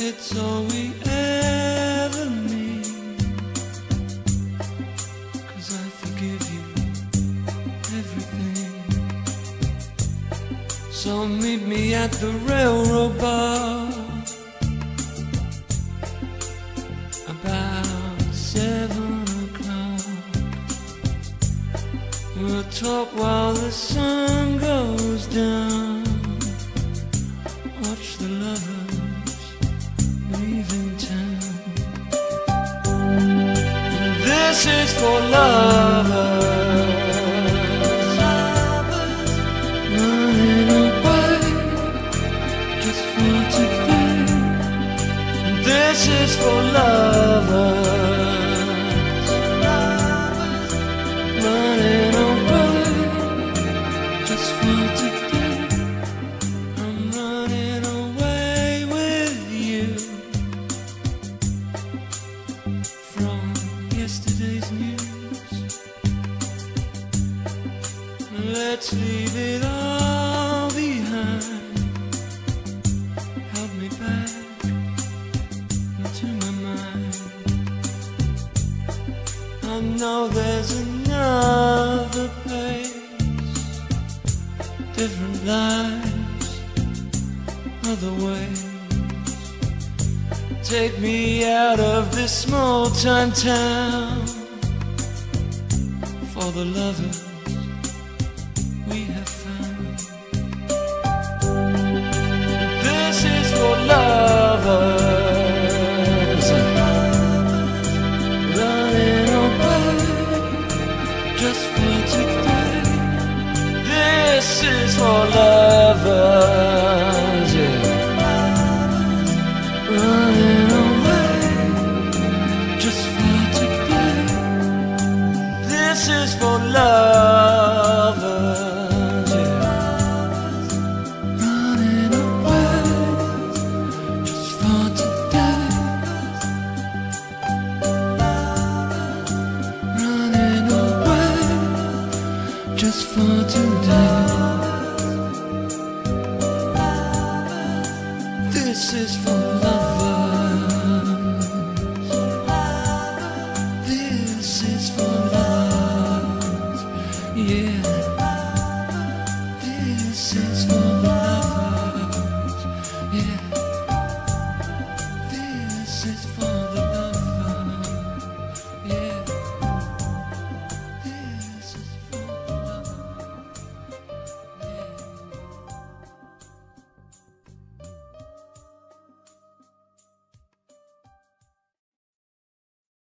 It's all we ever need. Cause I forgive you everything. So meet me at the railroad bar. About seven o'clock. We'll talk while the sun goes down. Watch the lovers leaving town. This is for lovers. Running away just for today. This is for lovers. Let's leave it all behind. Help me back into my mind. I know there's another place, different lives, other ways. Take me out of this small time town for the lovers just for today. This is for lovers, yeah. running away just for today. This is for lovers, is for lovers. This is for lovers. Yeah.